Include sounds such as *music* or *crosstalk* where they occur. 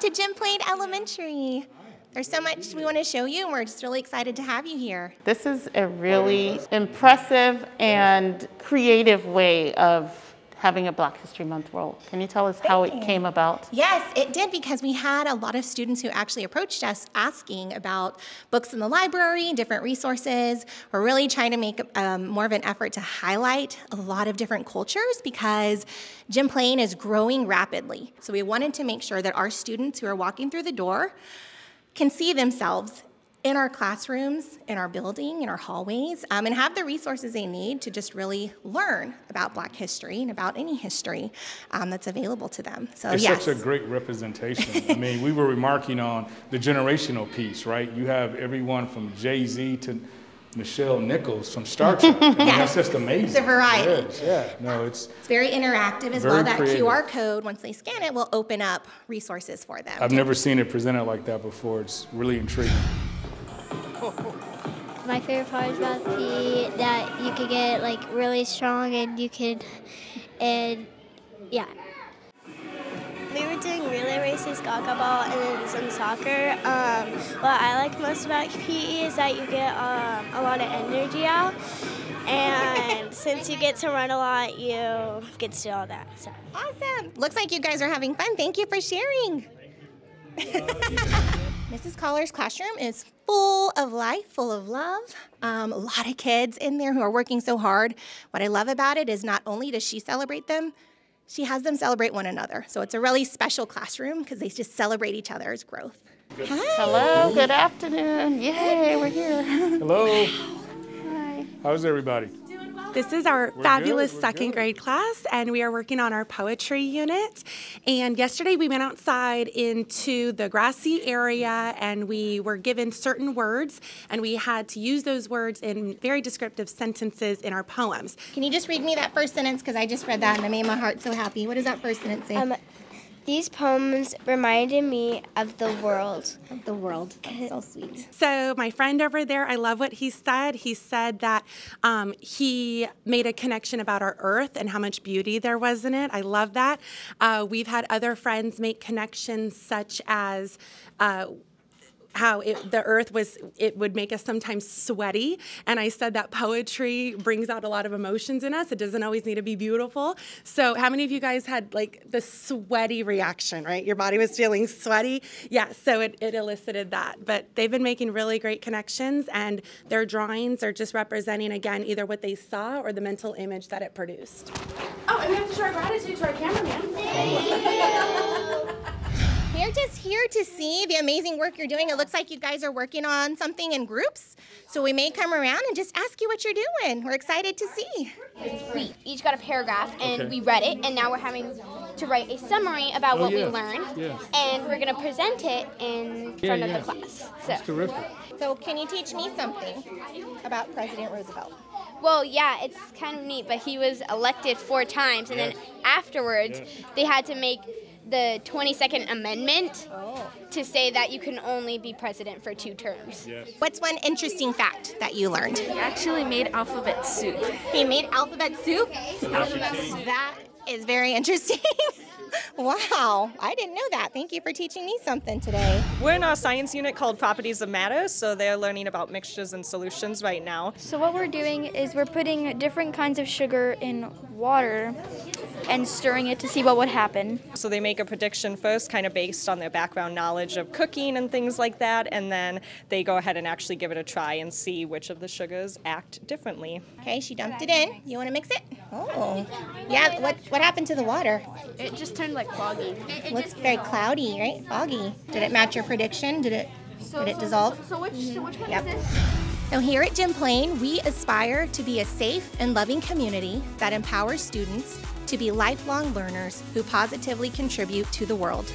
to Jim Plain Elementary. There's so much we want to show you, and we're just really excited to have you here. This is a really impressive and creative way of having a Black History Month role. Can you tell us how it came about? Yes, it did because we had a lot of students who actually approached us asking about books in the library, different resources. We're really trying to make um, more of an effort to highlight a lot of different cultures because Jim Plain is growing rapidly. So we wanted to make sure that our students who are walking through the door can see themselves in our classrooms, in our building, in our hallways, um, and have the resources they need to just really learn about Black history and about any history um, that's available to them. So it's yes. such a great representation. I mean, we were remarking on the generational piece, right? You have everyone from Jay Z to Nichelle Nichols from Star Trek. I mean, *laughs* Yes. That's just amazing. It's a variety. It yeah. No, it's. It's very interactive as Very well. That creative. QR code, once they scan it, will open up resources for them. I've never seen it presented like that before. It's really intriguing. My favorite part is about PE that you can get like really strong and you can and yeah. We were doing relay races, gaga ball, and then some soccer. Um, what I like most about PE is that you get um, a lot of energy out, and *laughs* since you get to run a lot, you get to do all that. So. Awesome. Looks like you guys are having fun. Thank you for sharing. *laughs* Mrs. Collar's classroom is full of life, full of love. Um, a lot of kids in there who are working so hard. What I love about it is not only does she celebrate them, she has them celebrate one another. So it's a really special classroom because they just celebrate each other's growth. Hi. Hello, good afternoon. Yay, we're here. Hello. Hi. How's everybody? This is our We're fabulous good, second good. grade class, and we are working on our poetry unit. And yesterday we went outside into the grassy area and we were given certain words, and we had to use those words in very descriptive sentences in our poems. Can you just read me that first sentence? Because I just read that and it made my heart so happy. What does that first sentence say? Um, these poems reminded me of the world. of the world. That's so sweet. So, my friend over there, I love what he said. He said that um, he made a connection about our earth and how much beauty there was in it. I love that. Uh, we've had other friends make connections such as, uh, how it, the earth was it would make us sometimes sweaty. And i said that poetry brings out a lot of emotions in us. It doesn't always need to be beautiful. So how many of you guys had like the sweaty reaction right? Your body was feeling sweaty? Yeah so it, it elicited that. But they've been making really great connections and their drawings are just representing again either what they saw or the mental image that it produced. Oh, and we have to show our gratitude to our cameraman. We're just here to see the amazing work you're doing. It looks like you guys are working on something in groups. So we may come around and just ask you what you're doing. We're excited to see. We each got a paragraph and Okay. we read it, and now we're having to write a summary about Oh, what yeah. we learned, Yeah. and we're gonna present it in Yeah, front yeah. of the class. So, That's terrific. So can you teach me something about President Roosevelt? well, yeah, it's kind of neat, but he was elected four times, and then afterwards they had to make the 22nd Amendment to say that you can only be president for two terms. What's one interesting fact that you learned? He actually made alphabet soup. He made alphabet soup? That is very interesting. *laughs* wow, I didn't know that. Thank you for teaching me something today. We're in a science unit called Properties of Matter, so they're learning about mixtures and solutions right now. So what we're doing is we're putting different kinds of sugar in water and stirring it to see what would happen. So they make a prediction first, kind of based on their background knowledge of cooking and things like that, and then they go ahead and actually give it a try and see which of the sugars act differently. Okay, she dumped it in. You want to mix it? Oh, yeah. What what happened to the water? It just turned like foggy. It looks very cloudy, right? Foggy. Did it match your prediction? Did it did it dissolve? So which, so which one Yep. is this? So here at Jim Plain, we aspire to be a safe and loving community that empowers students to be lifelong learners who positively contribute to the world.